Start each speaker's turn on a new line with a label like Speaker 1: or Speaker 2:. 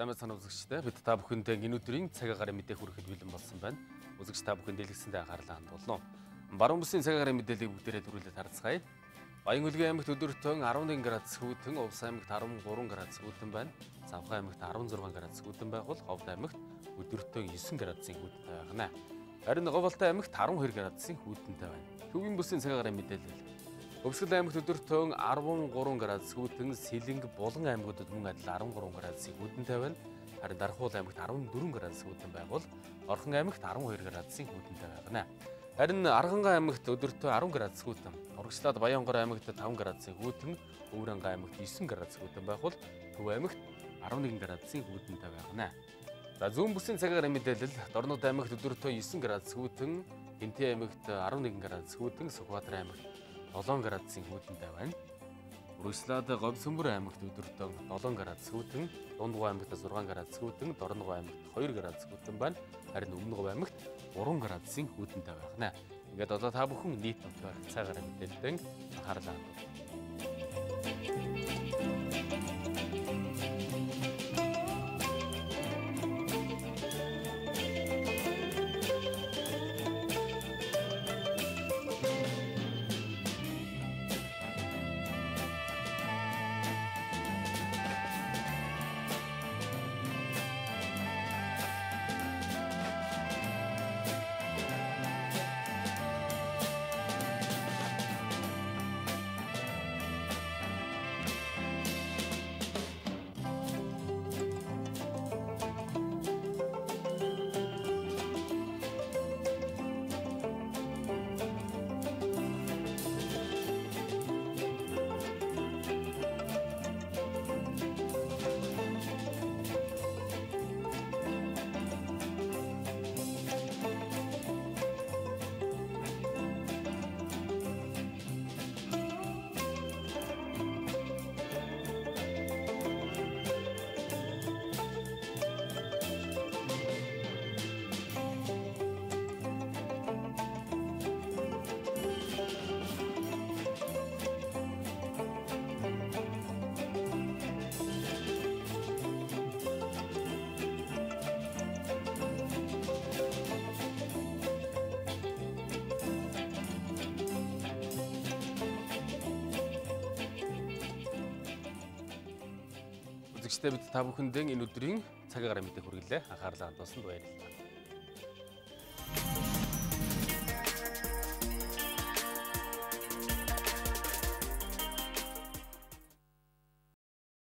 Speaker 1: Замаа санаа үзэгчтэй бид та бүхэндээ энэ өдрийн цаг агаарын мэдээ хүрэхэд бэлэн болсон байна. Үзэгч та бүхэн дэлгэсэндээ анхаарлаа хандуулно. Баруун бүсийн цаг агаарын мэдээллийг бүгдээрээ дөрүүлээд харцгаая. Баян хөлгийн аймагт өдөртөө 11 градус сүүтэн, Увс аймагт 13 градус сүүтэн байна. Цавхан аймагт 16 градус сүүтэн байхул Ховд аймагт өдөртөө 9 градусын хүйттэй байна. Харин Говьолтой аймагт 12 градусын хүйтэнтэй байна. Төвийн бүсийн цаг агаарын мэдээлэл Өвсгөл аймагт өдөртөө 13 градус хүйтэн, Сэлэнг, Булан аймагуудад мөн адил 13 градусын хүйтэнтэй байна. Харин Дархуул аймагт 14 градус хүйтэн байгуул Орхон аймагт 12 градусын хүйтэнтэй байна. Харин Аргангай аймагт өдөртөө 10 градус хүйтэн, Урагшлаад Баянгор аймагт 5 градусын хүйтэн, Өврангай аймагт 9 градус хүйтэн байхул Төв аймагт 11 градусын хүйтэнтэй байна. За зүүн бүсийн цагаар мэдээлэл Дорнод аймагт өдөртөө 9 градус хүйтэн, Хинтээ аймагт 11 градус хүйтэн, Сүхбаатар аймагт 7 градусын хүйтэнтэй байна. Үргэлжлээд Говьсөмбөр аймагт өдөртөө 7 градус хүйтэн, Дундгой аймагт 6 градус хүйтэн, Дорногой аймагт 2 градус хүйтэн байна. Харин Өмнөгов аймагт 3 градусын хүйтэнтэй байна. Ингээд одоо та бүхэн нийт нутгаар цагаараа мэдээлэлтэй анхаарлаа хандуул. үзэгчтэй бид та бүхэндээ энэ өдрийн цагаараа мэдээ хүргэлээ. Анхаарлаа хандуулсанд баярлалаа.